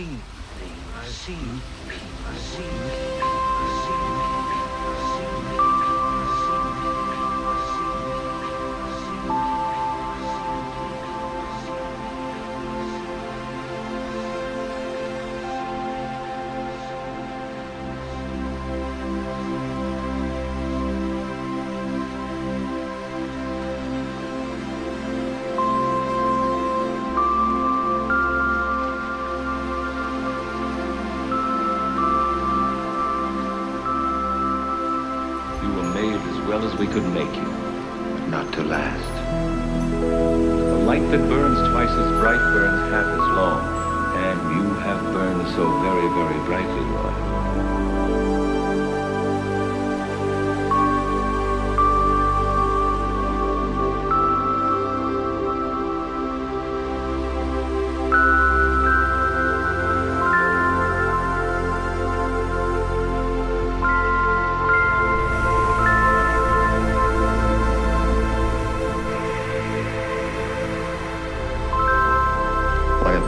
people. I've seen people. Seen well as we could make you. but not to last. The light that burns twice as bright burns half as long. And you have burned so very, very brightly, Roy.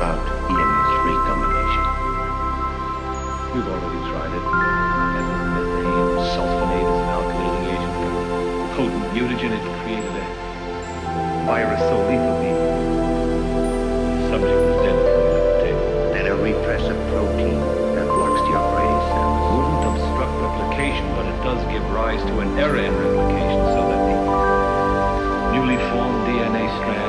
About EMS recombination? We've already tried it. Ethyl methane sulfonate is an alkylating agent. A potent mutagen, it created a virus so lethal the subject was dead before we left the table. Then a repressive protein that blocks the operating cells. wouldn't obstruct replication, but it does give rise to an error in replication so that the newly formed DNA strand